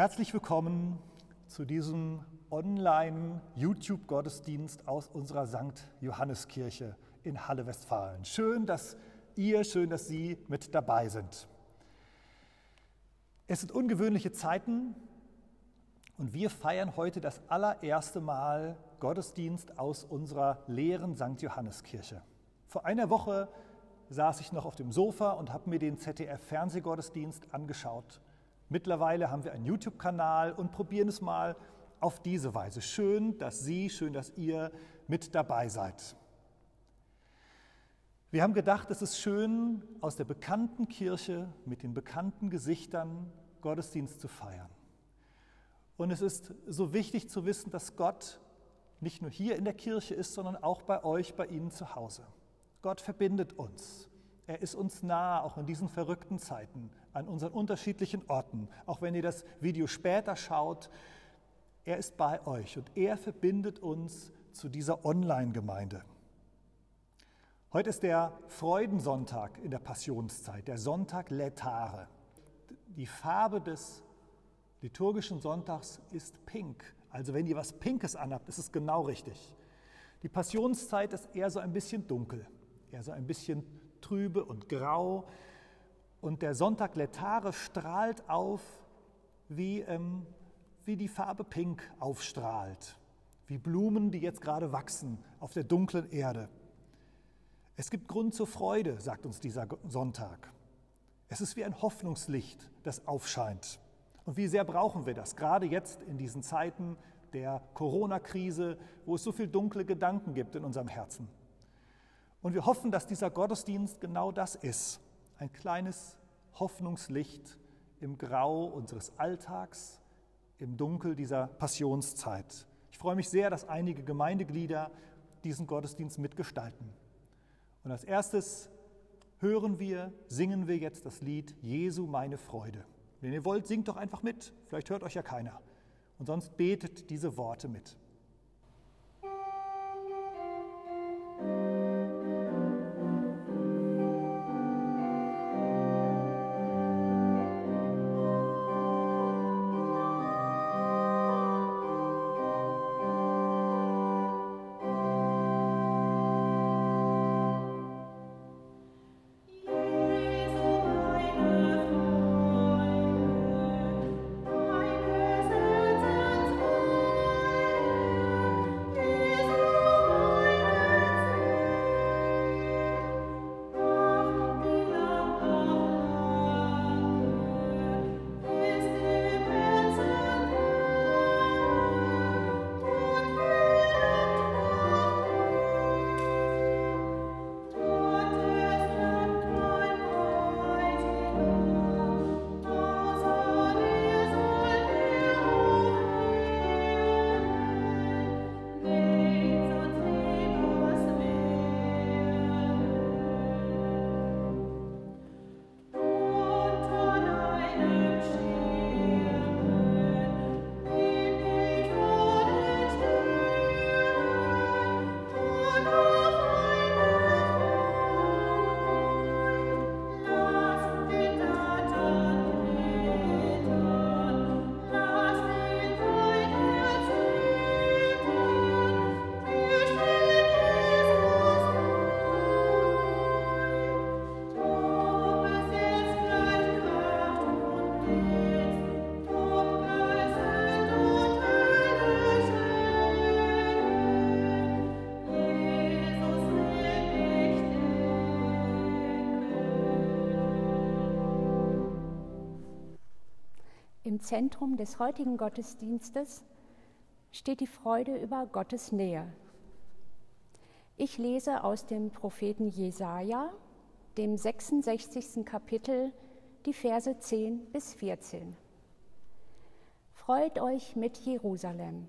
Herzlich willkommen zu diesem Online-YouTube-Gottesdienst aus unserer St. Johanneskirche in Halle, Westfalen. Schön, dass ihr, schön, dass Sie mit dabei sind. Es sind ungewöhnliche Zeiten und wir feiern heute das allererste Mal Gottesdienst aus unserer leeren St. Johanneskirche. Vor einer Woche saß ich noch auf dem Sofa und habe mir den ZDF-Fernsehgottesdienst angeschaut. Mittlerweile haben wir einen YouTube-Kanal und probieren es mal auf diese Weise. Schön, dass Sie, schön, dass ihr mit dabei seid. Wir haben gedacht, es ist schön, aus der bekannten Kirche mit den bekannten Gesichtern Gottesdienst zu feiern. Und es ist so wichtig zu wissen, dass Gott nicht nur hier in der Kirche ist, sondern auch bei euch, bei Ihnen zu Hause. Gott verbindet uns. Er ist uns nah, auch in diesen verrückten Zeiten, an unseren unterschiedlichen Orten. Auch wenn ihr das Video später schaut, er ist bei euch und er verbindet uns zu dieser Online-Gemeinde. Heute ist der Freudensonntag in der Passionszeit, der Sonntag Letare. Die Farbe des liturgischen Sonntags ist pink. Also wenn ihr was Pinkes anhabt, ist es genau richtig. Die Passionszeit ist eher so ein bisschen dunkel, eher so ein bisschen trübe und grau. Und der Sonntag Letare strahlt auf, wie, ähm, wie die Farbe Pink aufstrahlt, wie Blumen, die jetzt gerade wachsen auf der dunklen Erde. Es gibt Grund zur Freude, sagt uns dieser Sonntag. Es ist wie ein Hoffnungslicht, das aufscheint. Und wie sehr brauchen wir das, gerade jetzt in diesen Zeiten der Corona-Krise, wo es so viele dunkle Gedanken gibt in unserem Herzen. Und wir hoffen, dass dieser Gottesdienst genau das ist. Ein kleines Hoffnungslicht im Grau unseres Alltags, im Dunkel dieser Passionszeit. Ich freue mich sehr, dass einige Gemeindeglieder diesen Gottesdienst mitgestalten. Und als erstes hören wir, singen wir jetzt das Lied Jesu meine Freude. Wenn ihr wollt, singt doch einfach mit. Vielleicht hört euch ja keiner. Und sonst betet diese Worte mit. Im Zentrum des heutigen Gottesdienstes steht die Freude über Gottes Nähe. Ich lese aus dem Propheten Jesaja, dem 66. Kapitel, die Verse 10 bis 14. Freut euch mit Jerusalem,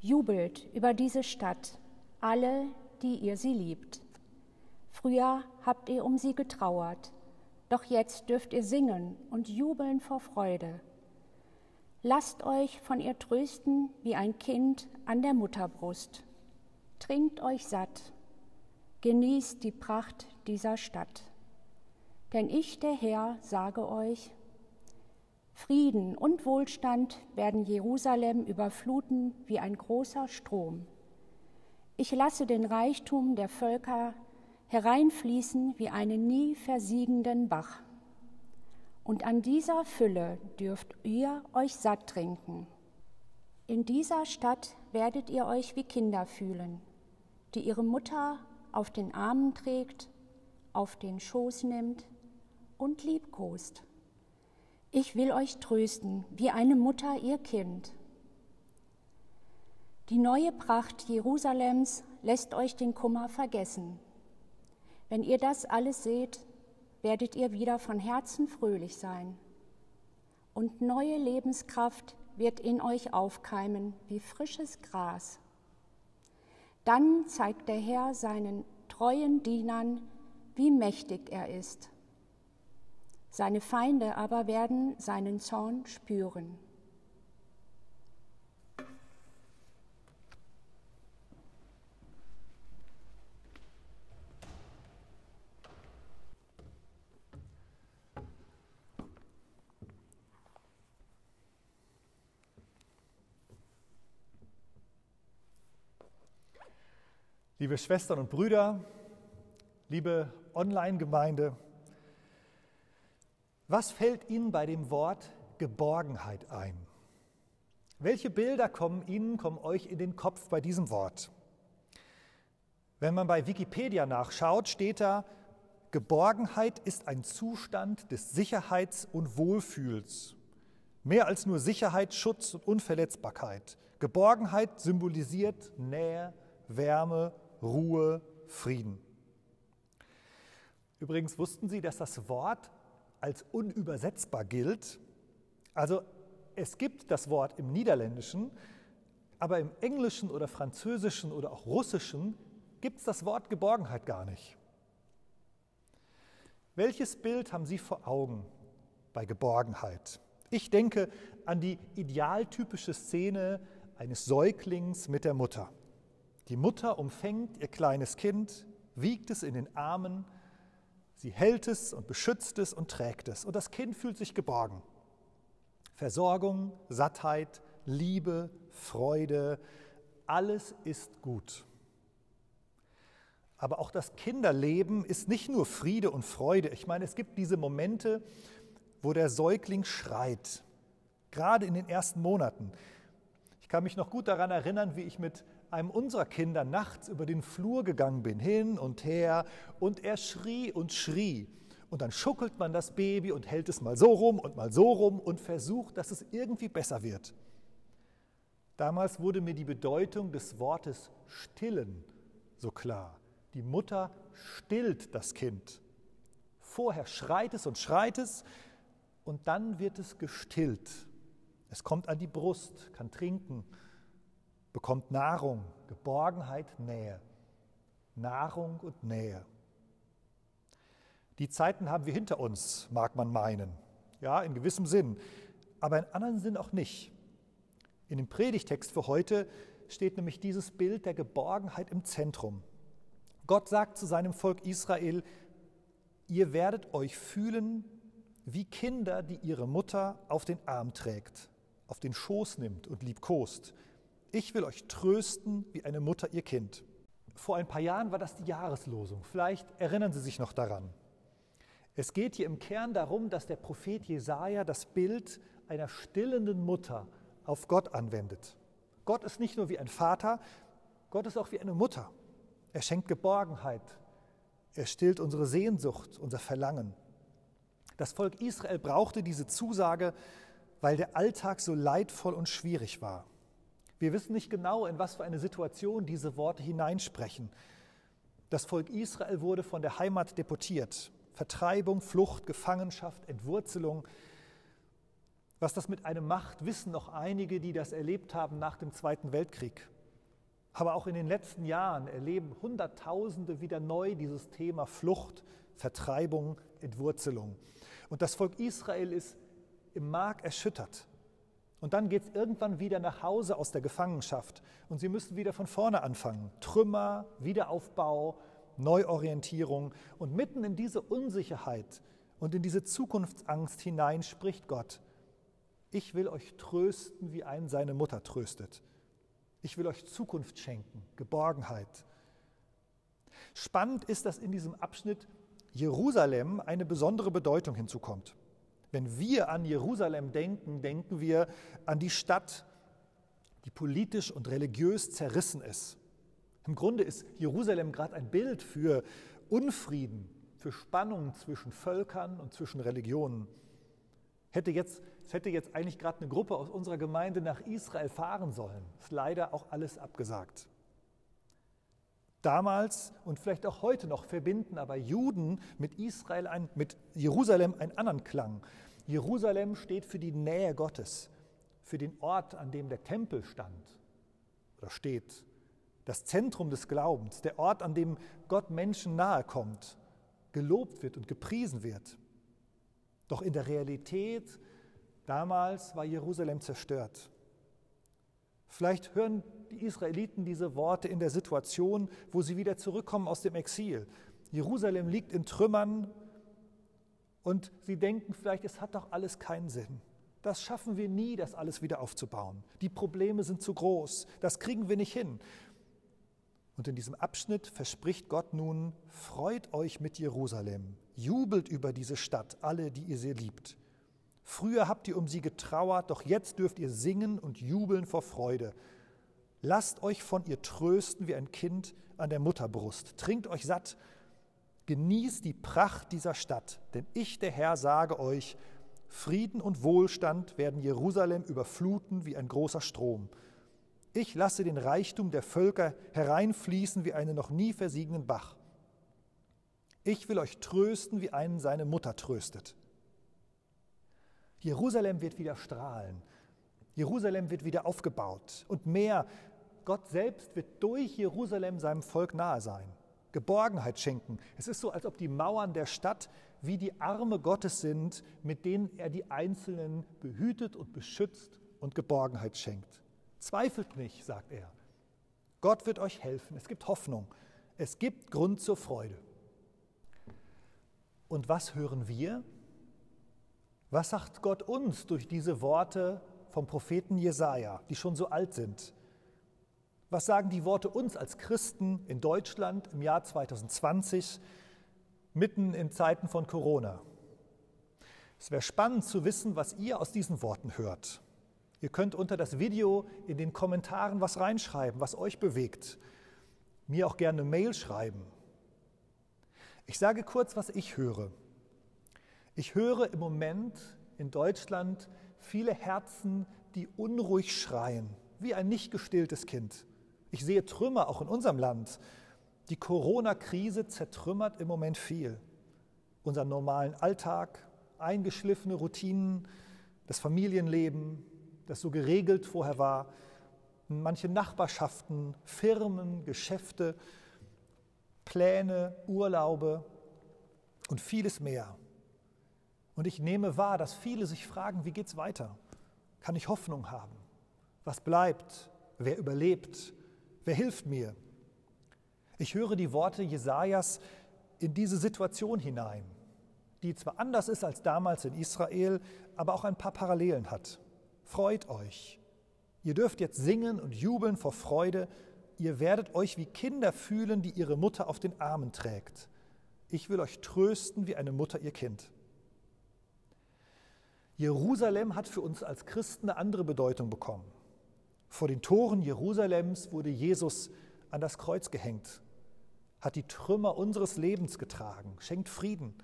jubelt über diese Stadt, alle, die ihr sie liebt. Früher habt ihr um sie getrauert, doch jetzt dürft ihr singen und jubeln vor Freude Lasst euch von ihr trösten wie ein Kind an der Mutterbrust. Trinkt euch satt, genießt die Pracht dieser Stadt. Denn ich, der Herr, sage euch, Frieden und Wohlstand werden Jerusalem überfluten wie ein großer Strom. Ich lasse den Reichtum der Völker hereinfließen wie einen nie versiegenden Bach. Und an dieser Fülle dürft ihr euch satt trinken. In dieser Stadt werdet ihr euch wie Kinder fühlen, die ihre Mutter auf den Armen trägt, auf den Schoß nimmt und liebkost. Ich will euch trösten, wie eine Mutter ihr Kind. Die neue Pracht Jerusalems lässt euch den Kummer vergessen. Wenn ihr das alles seht, werdet ihr wieder von Herzen fröhlich sein. Und neue Lebenskraft wird in euch aufkeimen wie frisches Gras. Dann zeigt der Herr seinen treuen Dienern, wie mächtig er ist. Seine Feinde aber werden seinen Zorn spüren. Liebe Schwestern und Brüder, liebe Online-Gemeinde, was fällt Ihnen bei dem Wort Geborgenheit ein? Welche Bilder kommen Ihnen, kommen euch in den Kopf bei diesem Wort? Wenn man bei Wikipedia nachschaut, steht da, Geborgenheit ist ein Zustand des Sicherheits- und Wohlfühls. Mehr als nur Sicherheit, Schutz und Unverletzbarkeit. Geborgenheit symbolisiert Nähe, Wärme, Ruhe, Frieden. Übrigens wussten Sie, dass das Wort als unübersetzbar gilt. Also es gibt das Wort im Niederländischen, aber im Englischen oder Französischen oder auch Russischen gibt es das Wort Geborgenheit gar nicht. Welches Bild haben Sie vor Augen bei Geborgenheit? Ich denke an die idealtypische Szene eines Säuglings mit der Mutter. Die Mutter umfängt ihr kleines Kind, wiegt es in den Armen, sie hält es und beschützt es und trägt es. Und das Kind fühlt sich geborgen. Versorgung, Sattheit, Liebe, Freude, alles ist gut. Aber auch das Kinderleben ist nicht nur Friede und Freude. Ich meine, es gibt diese Momente, wo der Säugling schreit, gerade in den ersten Monaten. Ich kann mich noch gut daran erinnern, wie ich mit einem unserer Kinder nachts über den Flur gegangen bin, hin und her, und er schrie und schrie. Und dann schuckelt man das Baby und hält es mal so rum und mal so rum und versucht, dass es irgendwie besser wird. Damals wurde mir die Bedeutung des Wortes stillen so klar. Die Mutter stillt das Kind. Vorher schreit es und schreit es und dann wird es gestillt. Es kommt an die Brust, kann trinken, bekommt Nahrung, Geborgenheit, Nähe. Nahrung und Nähe. Die Zeiten haben wir hinter uns, mag man meinen. Ja, in gewissem Sinn, aber in anderen Sinn auch nicht. In dem Predigtext für heute steht nämlich dieses Bild der Geborgenheit im Zentrum. Gott sagt zu seinem Volk Israel, ihr werdet euch fühlen wie Kinder, die ihre Mutter auf den Arm trägt, auf den Schoß nimmt und liebkost. Ich will euch trösten wie eine Mutter ihr Kind. Vor ein paar Jahren war das die Jahreslosung. Vielleicht erinnern Sie sich noch daran. Es geht hier im Kern darum, dass der Prophet Jesaja das Bild einer stillenden Mutter auf Gott anwendet. Gott ist nicht nur wie ein Vater, Gott ist auch wie eine Mutter. Er schenkt Geborgenheit. Er stillt unsere Sehnsucht, unser Verlangen. Das Volk Israel brauchte diese Zusage, weil der Alltag so leidvoll und schwierig war. Wir wissen nicht genau, in was für eine Situation diese Worte hineinsprechen. Das Volk Israel wurde von der Heimat deportiert. Vertreibung, Flucht, Gefangenschaft, Entwurzelung. Was das mit einem macht, wissen noch einige, die das erlebt haben nach dem Zweiten Weltkrieg. Aber auch in den letzten Jahren erleben Hunderttausende wieder neu dieses Thema Flucht, Vertreibung, Entwurzelung. Und das Volk Israel ist im Mark erschüttert. Und dann geht es irgendwann wieder nach Hause aus der Gefangenschaft und sie müssen wieder von vorne anfangen. Trümmer, Wiederaufbau, Neuorientierung. Und mitten in diese Unsicherheit und in diese Zukunftsangst hinein spricht Gott. Ich will euch trösten, wie ein seine Mutter tröstet. Ich will euch Zukunft schenken, Geborgenheit. Spannend ist, dass in diesem Abschnitt Jerusalem eine besondere Bedeutung hinzukommt. Wenn wir an Jerusalem denken, denken wir an die Stadt, die politisch und religiös zerrissen ist. Im Grunde ist Jerusalem gerade ein Bild für Unfrieden, für Spannungen zwischen Völkern und zwischen Religionen. Hätte jetzt, es hätte jetzt eigentlich gerade eine Gruppe aus unserer Gemeinde nach Israel fahren sollen. Ist leider auch alles abgesagt. Damals und vielleicht auch heute noch verbinden aber Juden mit Israel ein, mit Jerusalem einen anderen Klang. Jerusalem steht für die Nähe Gottes, für den Ort, an dem der Tempel stand oder steht, das Zentrum des Glaubens, der Ort, an dem Gott Menschen nahe kommt, gelobt wird und gepriesen wird. Doch in der Realität damals war Jerusalem zerstört. Vielleicht hören die Israeliten diese Worte in der Situation, wo sie wieder zurückkommen aus dem Exil. Jerusalem liegt in Trümmern und sie denken vielleicht, es hat doch alles keinen Sinn. Das schaffen wir nie, das alles wieder aufzubauen. Die Probleme sind zu groß, das kriegen wir nicht hin. Und in diesem Abschnitt verspricht Gott nun, freut euch mit Jerusalem, jubelt über diese Stadt, alle, die ihr sie liebt. Früher habt ihr um sie getrauert, doch jetzt dürft ihr singen und jubeln vor Freude. Lasst euch von ihr trösten wie ein Kind an der Mutterbrust. Trinkt euch satt. Genießt die Pracht dieser Stadt, denn ich, der Herr, sage euch, Frieden und Wohlstand werden Jerusalem überfluten wie ein großer Strom. Ich lasse den Reichtum der Völker hereinfließen wie einen noch nie versiegenden Bach. Ich will euch trösten, wie einen seine Mutter tröstet. Jerusalem wird wieder strahlen. Jerusalem wird wieder aufgebaut. Und mehr, Gott selbst wird durch Jerusalem seinem Volk nahe sein, Geborgenheit schenken. Es ist so, als ob die Mauern der Stadt wie die Arme Gottes sind, mit denen er die Einzelnen behütet und beschützt und Geborgenheit schenkt. Zweifelt nicht, sagt er. Gott wird euch helfen. Es gibt Hoffnung. Es gibt Grund zur Freude. Und was hören wir? Was sagt Gott uns durch diese Worte vom Propheten Jesaja, die schon so alt sind? Was sagen die Worte uns als Christen in Deutschland im Jahr 2020, mitten in Zeiten von Corona? Es wäre spannend zu wissen, was ihr aus diesen Worten hört. Ihr könnt unter das Video in den Kommentaren was reinschreiben, was euch bewegt. Mir auch gerne eine Mail schreiben. Ich sage kurz, was ich höre. Ich höre im Moment in Deutschland viele Herzen, die unruhig schreien, wie ein nicht gestilltes Kind. Ich sehe Trümmer auch in unserem Land. Die Corona-Krise zertrümmert im Moment viel. Unseren normalen Alltag, eingeschliffene Routinen, das Familienleben, das so geregelt vorher war, manche Nachbarschaften, Firmen, Geschäfte, Pläne, Urlaube und vieles mehr. Und ich nehme wahr, dass viele sich fragen, wie geht es weiter? Kann ich Hoffnung haben? Was bleibt? Wer überlebt? Wer hilft mir? Ich höre die Worte Jesajas in diese Situation hinein, die zwar anders ist als damals in Israel, aber auch ein paar Parallelen hat. Freut euch. Ihr dürft jetzt singen und jubeln vor Freude. Ihr werdet euch wie Kinder fühlen, die ihre Mutter auf den Armen trägt. Ich will euch trösten wie eine Mutter ihr Kind. Jerusalem hat für uns als Christen eine andere Bedeutung bekommen. Vor den Toren Jerusalems wurde Jesus an das Kreuz gehängt, hat die Trümmer unseres Lebens getragen, schenkt Frieden.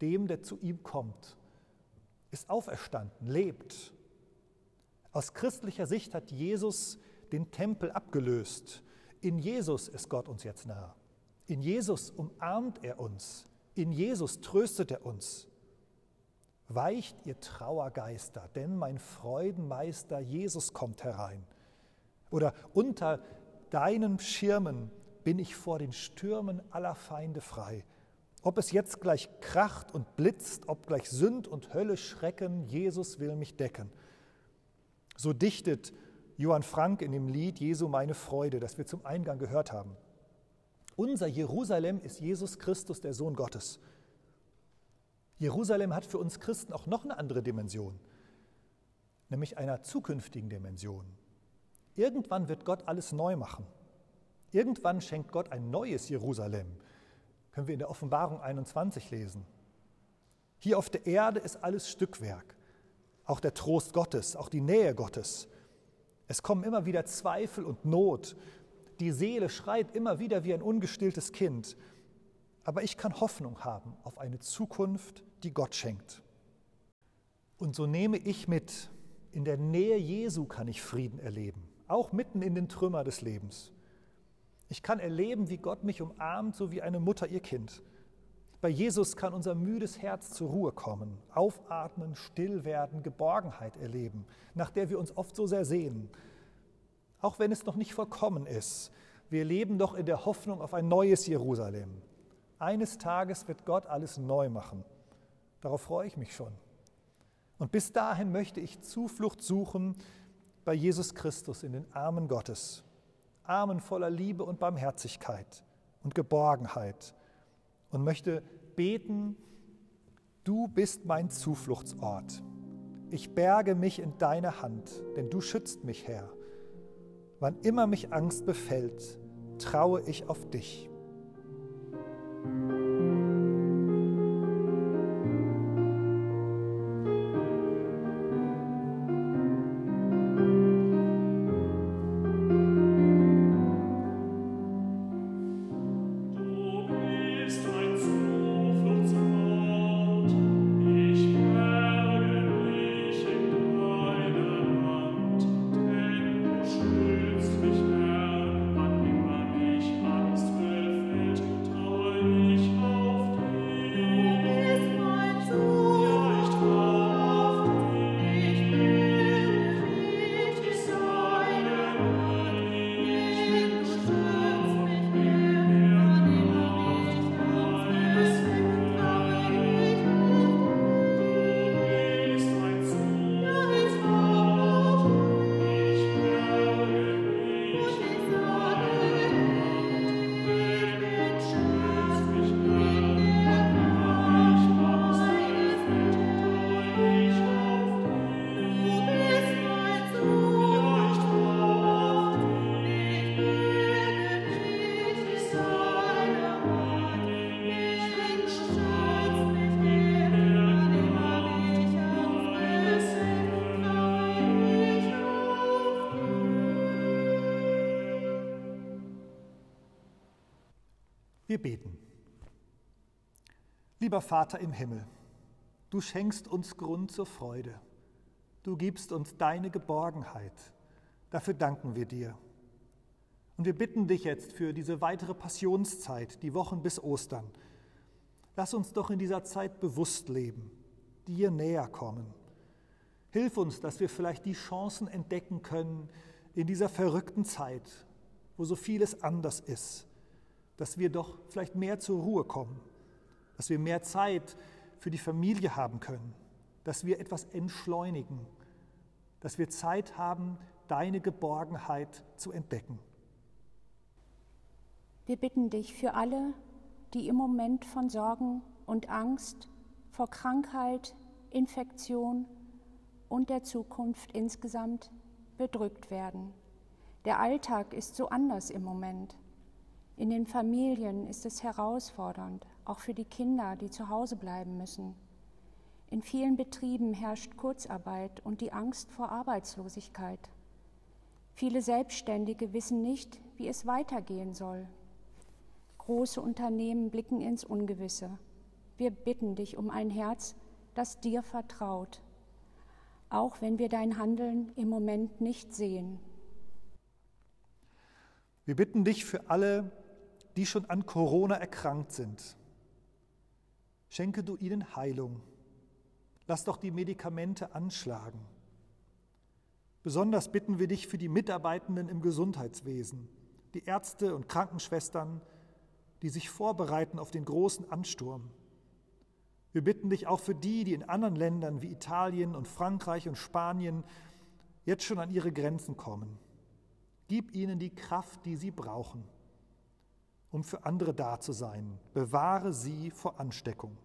Dem, der zu ihm kommt, ist auferstanden, lebt. Aus christlicher Sicht hat Jesus den Tempel abgelöst. In Jesus ist Gott uns jetzt nahe. In Jesus umarmt er uns. In Jesus tröstet er uns. Weicht ihr Trauergeister, denn mein Freudenmeister Jesus kommt herein. Oder unter deinen Schirmen bin ich vor den Stürmen aller Feinde frei. Ob es jetzt gleich kracht und blitzt, ob gleich Sünd und Hölle schrecken, Jesus will mich decken. So dichtet Johann Frank in dem Lied Jesu meine Freude, das wir zum Eingang gehört haben. Unser Jerusalem ist Jesus Christus, der Sohn Gottes. Jerusalem hat für uns Christen auch noch eine andere Dimension. nämlich einer zukünftigen Dimension. Irgendwann wird Gott alles neu machen. Irgendwann schenkt Gott ein neues Jerusalem. Können wir in der Offenbarung 21 lesen. Hier auf der Erde ist alles Stückwerk. Auch der Trost Gottes, auch die Nähe Gottes. Es kommen immer wieder Zweifel und Not. Die Seele schreit immer wieder wie ein ungestilltes Kind. Aber ich kann Hoffnung haben auf eine Zukunft, die Gott schenkt. Und so nehme ich mit, in der Nähe Jesu kann ich Frieden erleben, auch mitten in den Trümmer des Lebens. Ich kann erleben, wie Gott mich umarmt, so wie eine Mutter ihr Kind. Bei Jesus kann unser müdes Herz zur Ruhe kommen, aufatmen, still werden, Geborgenheit erleben, nach der wir uns oft so sehr sehnen. Auch wenn es noch nicht vollkommen ist, wir leben doch in der Hoffnung auf ein neues Jerusalem. Eines Tages wird Gott alles neu machen. Darauf freue ich mich schon. Und bis dahin möchte ich Zuflucht suchen bei Jesus Christus in den Armen Gottes. Armen voller Liebe und Barmherzigkeit und Geborgenheit. Und möchte beten, du bist mein Zufluchtsort. Ich berge mich in deine Hand, denn du schützt mich, Herr. Wann immer mich Angst befällt, traue ich auf dich. Wir beten. Lieber Vater im Himmel, du schenkst uns Grund zur Freude. Du gibst uns deine Geborgenheit. Dafür danken wir dir. Und wir bitten dich jetzt für diese weitere Passionszeit, die Wochen bis Ostern. Lass uns doch in dieser Zeit bewusst leben, dir näher kommen. Hilf uns, dass wir vielleicht die Chancen entdecken können in dieser verrückten Zeit, wo so vieles anders ist dass wir doch vielleicht mehr zur Ruhe kommen, dass wir mehr Zeit für die Familie haben können, dass wir etwas entschleunigen, dass wir Zeit haben, deine Geborgenheit zu entdecken. Wir bitten dich für alle, die im Moment von Sorgen und Angst vor Krankheit, Infektion und der Zukunft insgesamt bedrückt werden. Der Alltag ist so anders im Moment. In den Familien ist es herausfordernd, auch für die Kinder, die zu Hause bleiben müssen. In vielen Betrieben herrscht Kurzarbeit und die Angst vor Arbeitslosigkeit. Viele Selbstständige wissen nicht, wie es weitergehen soll. Große Unternehmen blicken ins Ungewisse. Wir bitten dich um ein Herz, das dir vertraut, auch wenn wir dein Handeln im Moment nicht sehen. Wir bitten dich für alle, die schon an Corona erkrankt sind. Schenke du ihnen Heilung. Lass doch die Medikamente anschlagen. Besonders bitten wir dich für die Mitarbeitenden im Gesundheitswesen, die Ärzte und Krankenschwestern, die sich vorbereiten auf den großen Ansturm. Wir bitten dich auch für die, die in anderen Ländern wie Italien und Frankreich und Spanien jetzt schon an ihre Grenzen kommen. Gib ihnen die Kraft, die sie brauchen um für andere da zu sein. Bewahre sie vor Ansteckung.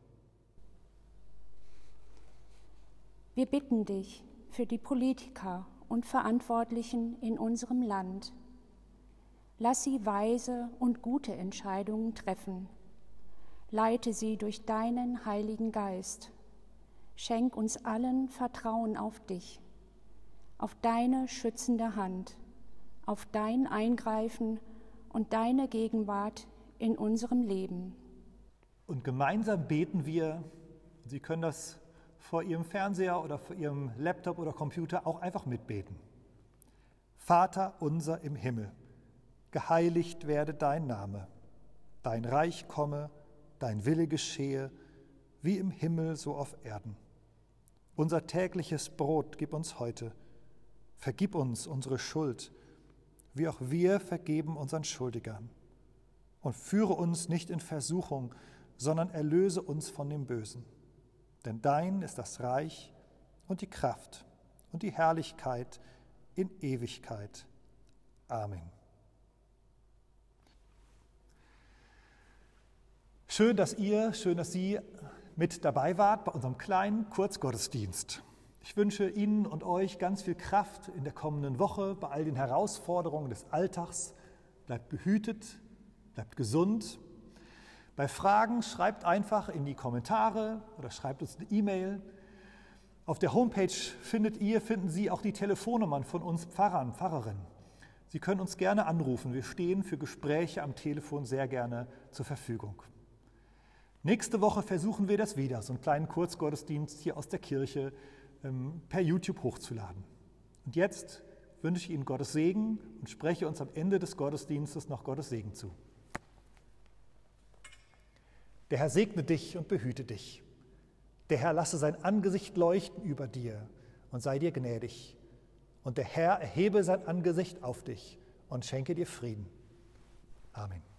Wir bitten dich für die Politiker und Verantwortlichen in unserem Land. Lass sie weise und gute Entscheidungen treffen. Leite sie durch deinen Heiligen Geist. Schenk uns allen Vertrauen auf dich, auf deine schützende Hand, auf dein Eingreifen und deine Gegenwart in unserem Leben. Und gemeinsam beten wir, Sie können das vor Ihrem Fernseher oder vor Ihrem Laptop oder Computer auch einfach mitbeten. Vater unser im Himmel, geheiligt werde dein Name, dein Reich komme, dein Wille geschehe, wie im Himmel so auf Erden. Unser tägliches Brot gib uns heute, vergib uns unsere Schuld, wie auch wir vergeben unseren Schuldigern. Und führe uns nicht in Versuchung, sondern erlöse uns von dem Bösen. Denn dein ist das Reich und die Kraft und die Herrlichkeit in Ewigkeit. Amen. Schön, dass ihr, schön, dass Sie mit dabei wart bei unserem kleinen Kurzgottesdienst. Ich wünsche Ihnen und euch ganz viel Kraft in der kommenden Woche bei all den Herausforderungen des Alltags. Bleibt behütet, bleibt gesund. Bei Fragen schreibt einfach in die Kommentare oder schreibt uns eine E-Mail. Auf der Homepage findet ihr, finden Sie auch die Telefonnummern von uns Pfarrern, Pfarrerinnen. Sie können uns gerne anrufen. Wir stehen für Gespräche am Telefon sehr gerne zur Verfügung. Nächste Woche versuchen wir das wieder, so einen kleinen Kurzgottesdienst hier aus der Kirche per YouTube hochzuladen. Und jetzt wünsche ich Ihnen Gottes Segen und spreche uns am Ende des Gottesdienstes noch Gottes Segen zu. Der Herr segne dich und behüte dich. Der Herr lasse sein Angesicht leuchten über dir und sei dir gnädig. Und der Herr erhebe sein Angesicht auf dich und schenke dir Frieden. Amen.